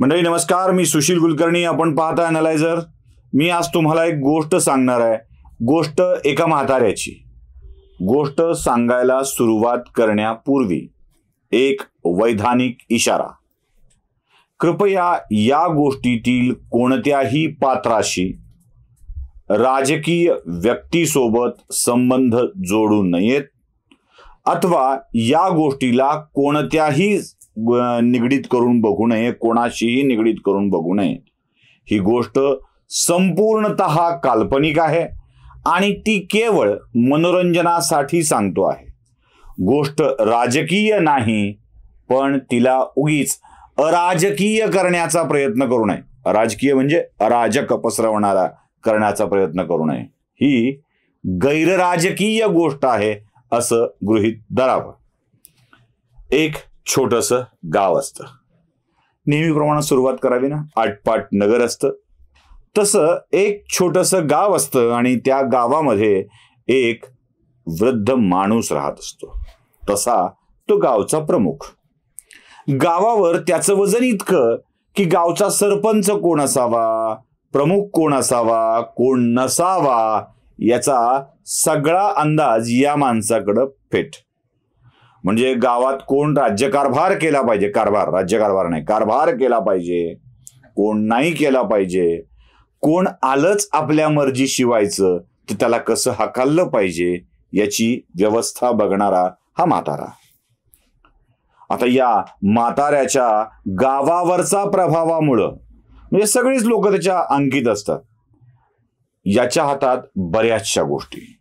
मंडळी नमस्कार. मी सुशील कुलकर्णी. आपण पाहता अनालायझर मी आज तुम्हाला एक गोष्ट सांगणार आहे. गोष्ट एका म्हाताऱ्याची. गोष्ट सांगायला सुरुवात करण्यापूर्वी एक वैधानिक इशारा. कृपया या गोष्टीतील कोणत्याही पात्राशी राजकीय व्यक्तीसोबत संबंध जोडू नयेत. अथवा या गोष्टीला कोणत्याही निगडीत करून बघू नये कोणाशीही निगडीत करून बघू नये. ही गोष्ट संपूर्णत काल्पनिक आहे आणि ती केवळ मनोरंजनासाठी सांगतो आहे. गोष्ट राजकीय नाही पण तिला उगीच अराजकीय करण्याचा प्रयत्न करू नये. अराजकीय म्हणजे अराजक पसरवणारा करण्याचा प्रयत्न करू नये. ही गैरराजकीय गोष्ट आहे असं गृहीत धरावं. एक छोटस गाव असतं. नेहमीप्रमाणे सुरुवात करावी ना? आटपाट नगर असतं. तसं एक छोटस गाव असतं आणि त्या गावामध्ये एक वृद्ध माणूस राहत असतो. तसा तो गावचा प्रमुख. गावावर त्याचं वजन इतकं की गावचा सरपंच कोण असावा प्रमुख कोण असावा कोण नसावा याचा सगळा अंदाज या माणसाकडं फेट म्हणजे गावात कोण राज्यकारभार केला पाहिजे? कारभार राज्यकारभार नाही. कारभार केला पाहिजे. कोण नाही केला पाहिजे. कोण आलंच आपल्या मर्जी शिवायचं तर त्याला कसं हाकाललं पाहिजे याची व्यवस्था बघणारा हा म्हातारा. आता या म्हाताऱ्याच्या गावावरचा प्रभावामुळं म्हणजे सगळीच लोक त्याच्या अंकित असतात. याच्या हातात बऱ्याचशा गोष्टी.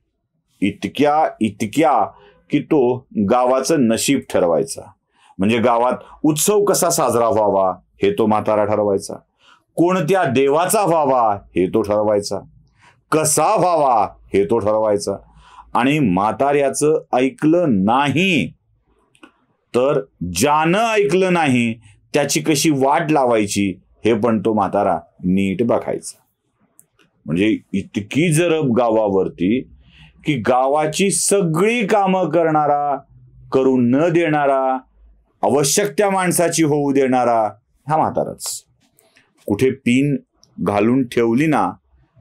इतक्या इतक्या की तो गावाचं नशीब ठरवायचा. म्हणजे गावात उत्सव कसा साजरा व्हावा हे तो म्हातारा ठरवायचा. कोणत्या देवाचा व्हावा हे तो ठरवायचा. कसा व्हावा हे तो ठरवायचा. आणि म्हाताऱ्याचं ऐकलं नाही तर ज्यानं ऐकलं नाही त्याची कशी वाट लावायची हे पण तो म्हातारा नीट बघायचा. म्हणजे इतकी जरब गावावरती की गावाची सगळी कामं करणारा करू न देणारा आवश्यक त्या माणसाची होऊ देणारा हा म्हाताराच. कुठे पिन घालून ठेवली ना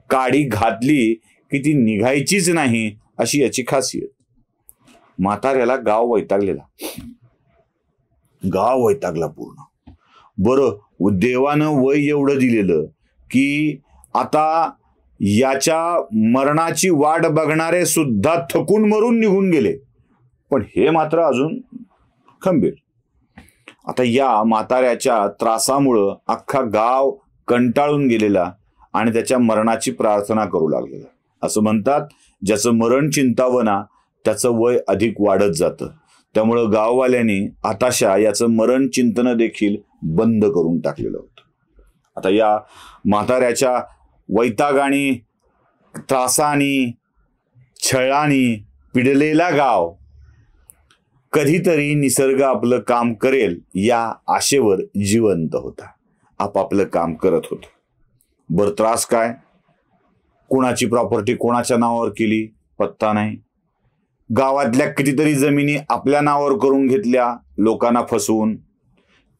काडी घातली की ती निघायचीच नाही अशी याची खासियत. म्हाताऱ्याला गाव वैतागलेला. गाव वैतागला पूर्ण. बरं देवानं वय एवढं दिलेलं की आता याच्या मरणाची वाट बघणारे सुद्धा थकून मरून निघून गेले. पण हे मात्र अजून खंबीर. आता या म्हाताऱ्याच्या त्रासामुळं अख्खा गाव कंटाळून गेलेला आणि त्याच्या मरणाची प्रार्थना करू लागलेला. असं म्हणतात ज्याचं मरण चिंतावना त्याचं वय अधिक वाढत जातं. त्यामुळं गाववाल्यांनी आताशा याचं मरण चिंतन देखील बंद करून टाकलेलं होतं. आता या म्हाताऱ्याच्या वैतागाने त्रासानी छळानी पिडलेला गाव कधीतरी निसर्ग आपलं काम करेल या आशेवर जिवंत होता. आपापलं काम करत होत. बर त्रास काय? कोणाची प्रॉपर्टी कोणाच्या नावावर केली? पत्ता नाही. गावातल्या कितीतरी जमिनी आपल्या नावावर करून घेतल्या लोकांना फसवून.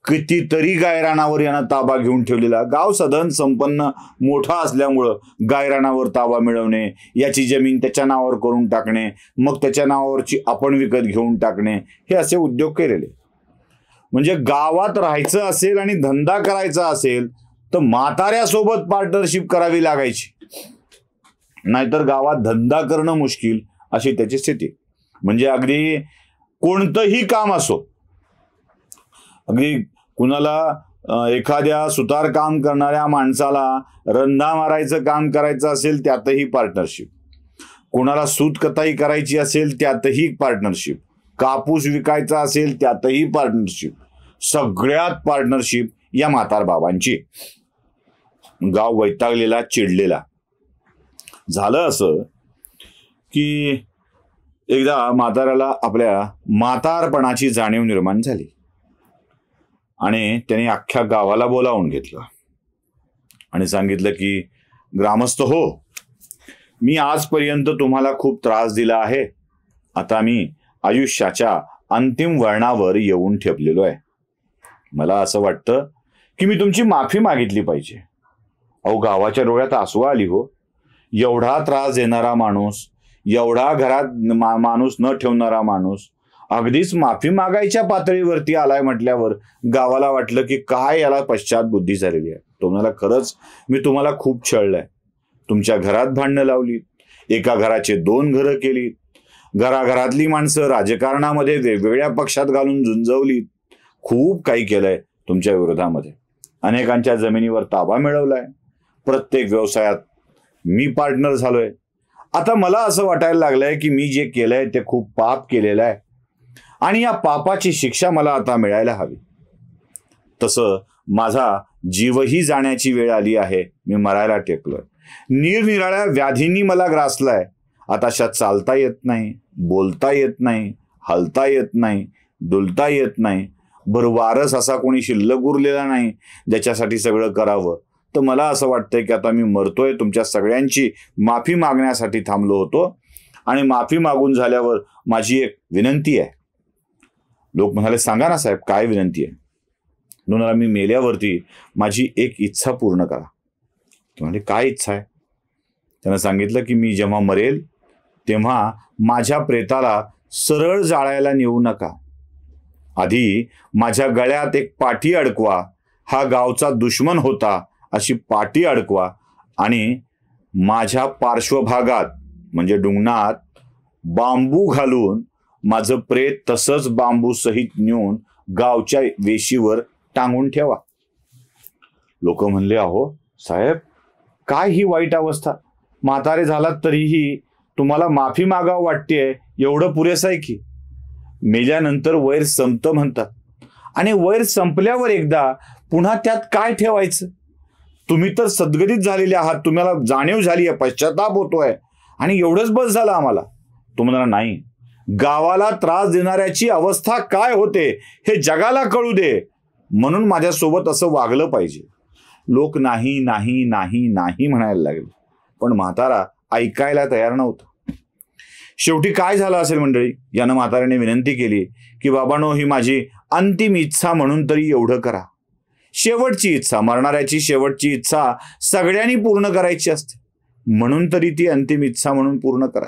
कितीतरी गायरानावर यानं ताबा घेऊन ठेवलेला. गाव सधन संपन्न मोठा असल्यामुळं गायरानावर ताबा मिळवणे याची जमीन त्याच्या नावावर करून टाकणे मग त्याच्या नावावरची आपण विकत घेऊन टाकणे हे असे उद्योग केलेले. म्हणजे गावात राहायचं असेल आणि धंदा करायचा असेल तर म्हाताऱ्यासोबत पार्टनरशिप करावी लागायची. नाहीतर गावात धंदा करणं मुश्किल अशी त्याची स्थिती. म्हणजे अगदी कोणतंही काम असो अगदी कुणाला एखाद्या सुतार काम करणाऱ्या माणसाला रंधा मारायचं काम करायचं असेल त्यातही पार्टनरशिप कोणाला सूत कताई करायची असेल त्यातही पार्टनरशिप कापूस विकायचा असेल त्यातही पार्टनरशिप सगळ्यात पार्टनरशिप या म्हातार बाबांची गाव वैतागलेला चिडलेला. झालं असं की एकदा म्हाताऱ्याला आपल्या म्हातारपणाची जाणीव निर्माण झाली. आणि त्याने अख्ख्या गावाला बोलावून घेतलं. आणि सांगितलं की ग्रामस्थ हो मी आजपर्यंत तुम्हाला खूप त्रास दिला आहे. आता मी आयुष्याच्या अंतिम वळणावर येऊन ठेपलेलो आहे. मला असं वाटतं की मी तुमची माफी मागितली पाहिजे. अहो गावाच्या डोळ्यात आसू आली हो. एवढा त्रास देणारा माणूस एवढा घरात मा, माणूस न ठेवणारा माणूस अगदीच माफी मागायच्या पातळीवरती आलाय म्हटल्यावर गावाला वाटलं की काय याला पश्चात बुद्धी झालेली आहे. तुम्हाला खरंच मी तुम्हाला खूप छळलंय. तुमच्या घरात भांडणं लावली एका घराचे दोन घरं केली घराघरातली माणसं राजकारणामध्ये वेगवेगळ्या पक्षात घालून झुंजवली खूप काही केलंय तुमच्या विरोधामध्ये. अनेकांच्या जमिनीवर ताबा मिळवलाय. प्रत्येक व्यवसायात मी पार्टनर झालोय. आता मला असं वाटायला लागलंय की मी जे केलंय ते खूप पाप केलेलं आहे. आणि या पापाची शिक्षा मला आता मिळायला हवी. तसं माझा जीवही जाण्याची वेळ आली आहे. मी मरायला टेकलोय. निरनिराळ्या व्याधींनी मला ग्रासलाय. आता चालता येत नाही बोलता येत नाही हलता येत नाही डुलता येत नाही. भर वारस असा कोणी शिल्लक उरलेला नाही ज्याच्यासाठी सगळं करावं. तर मला असं वाटतंय की आता मी मरतोय तुमच्या सगळ्यांची माफी मागण्यासाठी थांबलो होतो. आणि माफी मागून झाल्यावर माझी एक विनंती आहे. लोक म्हणाले सांगा ना साहेब काय विनंती आहे? म्हणून मी मेल्यावरती माझी एक इच्छा पूर्ण करा. म्हणजे काय इच्छा आहे? त्यानं सांगितलं की मी जेव्हा मरेल तेव्हा माझ्या प्रेताला सरळ जाळायला नेऊ नका. आधी माझ्या गळ्यात एक पाठी अडकवा. हा गावचा दुश्मन होता अशी पाठी अडकवा आणि माझ्या पार्श्वभागात म्हणजे डुंगणात बांबू घालून माझं प्रेत तसंच बांबू सहित नेऊन गावच्या वेशीवर टांगून ठेवा. लोक म्हणले अहो साहेब काय ही वाईट अवस्था? म्हातारे झालात तरीही तुम्हाला माफी मागावं वाटतेय एवढं पुरेसं आहे की? मेल्यानंतर वैर संपत म्हणतात. आणि वैर संपल्यावर एकदा पुन्हा त्यात काय ठेवायचं? तुम्ही तर सद्गतीत झालेले आहात तुम्हाला जाणीव झाली आहे पश्चाताप होतोय आणि एवढंच बस झालं आम्हाला. तुम्हाला नाही गावाला त्रास देणाऱ्याची अवस्था काय होते हे जगाला कळू दे. म्हणून माझ्यासोबत असं वागलं पाहिजे. लोक नाही नाही नाही नाही म्हणायला लागले. पण म्हातारा ऐकायला तयार नव्हता. शेवटी काय झालं असेल मंडळी? यानं म्हाताऱ्याने विनंती केली की बाबानो ही माझी अंतिम इच्छा म्हणून तरी एवढं करा. शेवटची इच्छा मरणाऱ्याची शेवटची इच्छा सगळ्यांनी पूर्ण करायची असते. म्हणून तरी ती अंतिम इच्छा म्हणून पूर्ण करा.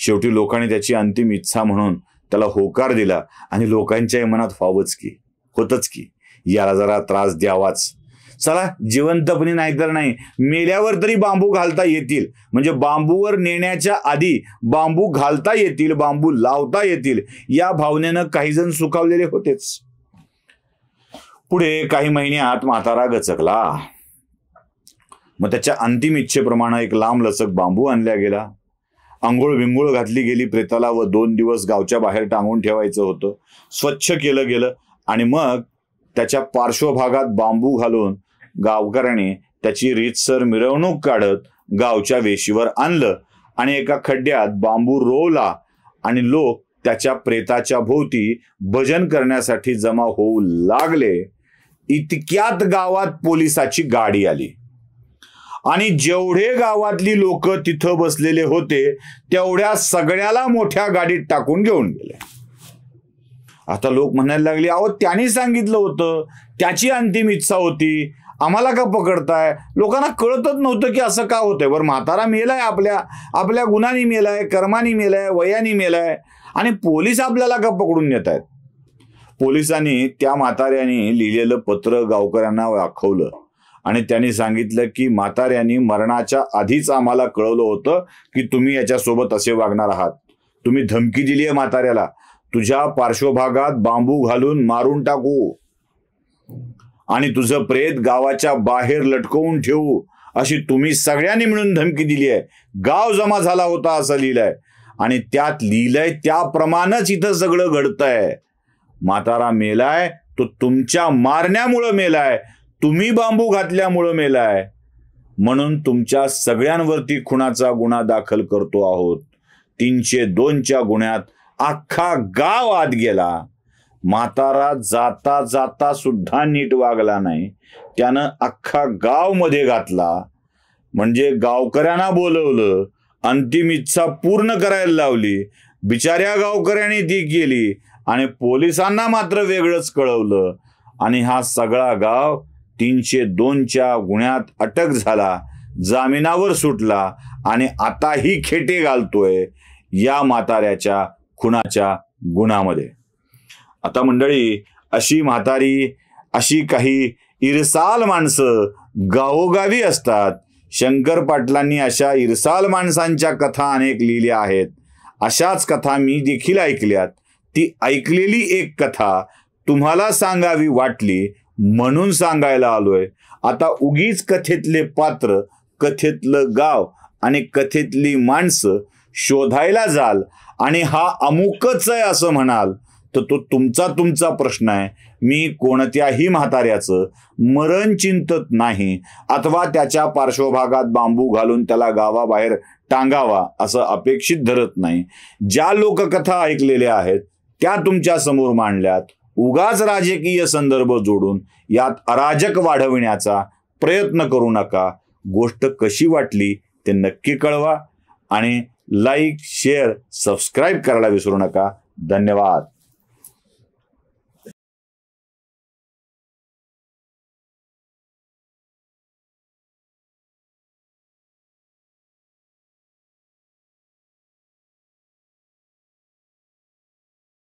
शेवटी लोकांनी त्याची अंतिम इच्छा म्हणून त्याला होकार दिला आणि लोकांच्याही मनात व्हावंच की होतच की. याला जरा त्रास द्यावाच. चला जिवंतपणी नाही तर नाही मेल्यावर तरी बांबू घालता येतील. म्हणजे बांबूवर नेण्याच्या आधी बांबू घालता येतील बांबू लावता येतील. या भावनेनं काही जण सुखावलेले होतेच. पुढे काही महिन्यात म्हातारा गचकला. मग त्याच्या अंतिम इच्छेप्रमाणे एक लांब लचक बांबू आणल्या गेला. आंघोळ विंगोळ घातली गेली प्रेताला व दोन दिवस गावच्या बाहेर टांगून ठेवायचं होतं. स्वच्छ केलं गेलं आणि मग त्याच्या पार्श्वभागात बांबू घालून गावकऱ्याने त्याची रीतसर मिरवणूक काढत गावच्या वेशीवर आणलं आणि एका खड्ड्यात बांबू रोवला आणि लोक त्याच्या प्रेताच्या भोवती भजन करण्यासाठी जमा होऊ लागले. इतक्यात गावात पोलिसाची गाडी आली. आणि जेवढे गावातली लोक तिथं बसलेले होते तेवढ्या सगळ्याला मोठ्या गाडीत टाकून घेऊन गेले. आता लोक म्हणायला लागले अहो त्यांनी सांगितलं होतं त्याची अंतिम इच्छा होती आम्हाला का पकडताय? लोकांना कळतच नव्हतं की असं का होतंय. बरं म्हातारा मेलाय आपल्या आपल्या गुणांनी मेलाय कर्मानी मेलाय वयानी मेलाय आणि पोलीस आपल्याला का पकडून नेत आहेत पोलिसांनी त्या म्हाताऱ्याने लिहिलेलं पत्र गावकऱ्यांना दाखवलं. आणि त्यांनी सांगितलं की म्हाताऱ्यांनी मरणाच्या आधीच आम्हाला कळवलं होतं की तुम्ही याच्यासोबत असे वागणार आहात. तुम्ही धमकी दिली आहे म्हाताऱ्याला. तुझ्या पार्श्वभागात बांबू घालून मारून टाकू. आणि तुझं प्रेत गावाच्या बाहेर लटकवून ठेवू. अशी तुम्ही सगळ्यांनी मिळून धमकी दिली आहे. गाव जमा झाला होता असं लिहिलंय. आणि त्यात लिहिलंय त्याप्रमाणेच इथं सगळं घडतंय. म्हातारा मेलाय तो तुमच्या मारण्यामुळं मेलाय. तुम्ही बांबू घातल्यामुळं मेलाय. म्हणून तुमच्या सगळ्यांवरती खुणाचा गुन्हा दाखल करतो आहोत. तीनशे दोनच्या गुन्ह्यात अख्खा गाव आत गेला. म्हातारा जाता जाता सुद्धा नीट वागला नाही. त्यानं अख्खा गावमध्ये घातला. म्हणजे गावकऱ्यांना बोलवलं. अंतिम इच्छा पूर्ण करायला लावली. बिचाऱ्या गावकऱ्यांनी ती केली. आणि पोलिसांना मात्र वेगळंच कळवलं. आणि हा सगळा गाव तीनशे दोनच्या गुन्ह्यात अटक झाला जामिनावर सुटला आणि आताही खेटे घालतोय या म्हाताऱ्याच्या खुनाच्या गुणामध्ये आता मंडळी अशी म्हातारी अशी काही इरसाल माणसं गावोगावी असतात. शंकर पाटलांनी अशा इरसाल माणसांच्या कथा अनेक लिहिल्या आहेत. अशाच कथा मी देखील ऐकल्यात. ती ऐकलेली एक कथा तुम्हाला सांगावी वाटली म्हणून सांगायला आलोय. आता उगीच कथेतले पात्र कथेतलं गाव आणि कथेतली माणसं शोधायला जाल आणि हा अमुकच आहे असं म्हणाल तर तो तुमचा तुमचा प्रश्न आहे. मी कोणत्याही म्हाताऱ्याचं मरण चिंतत नाही. अथवा त्याच्या पार्श्वभागात बांबू घालून त्याला गावाबाहेर टांगावा असं अपेक्षित धरत नाही. ज्या लोककथा ऐकलेल्या आहेत त्या तुमच्यासमोर मांडल्यात. उगाच राजकीय संदर्भ जोडून यात अराजक वाढविण्याचा प्रयत्न करू नका. गोष्ट कशी वाटली ते नक्की कळवा आणि लाईक शेअर सबस्क्राईब करायला विसरू नका. धन्यवाद.